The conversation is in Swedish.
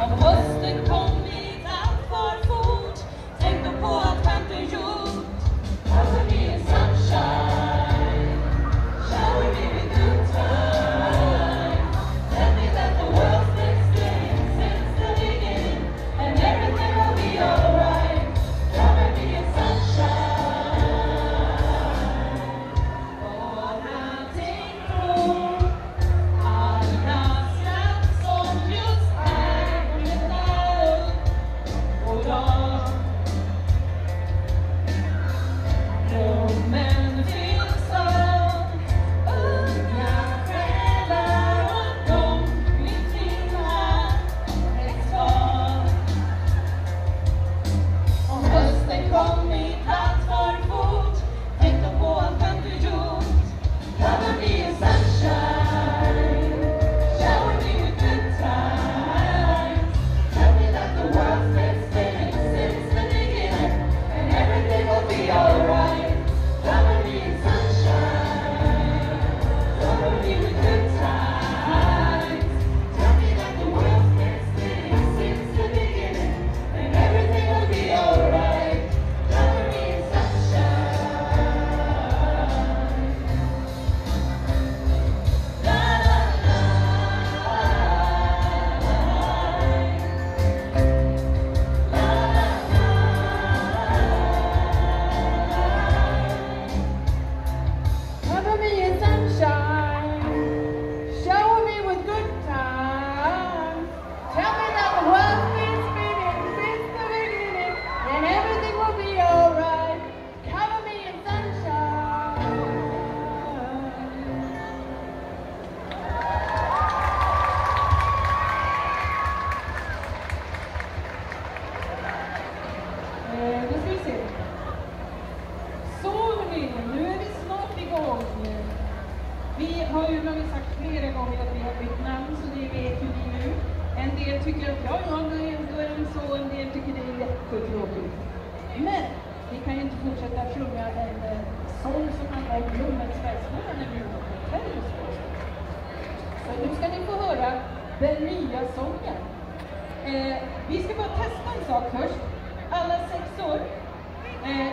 Av hösten kom vi Vi har ju, har vi sagt flera gånger att vi har bytt namn, så det vet ju ni nu. En del tycker att ja, ja, då är det så, en del tycker det är jättetråkigt. Men vi kan ju inte fortsätta sjunga en eh, sång som handlar om Blommens världsskola när vi har. Så nu ska ni få höra den nya sången. Eh, vi ska bara testa en sak först. Alla sex år. Eh,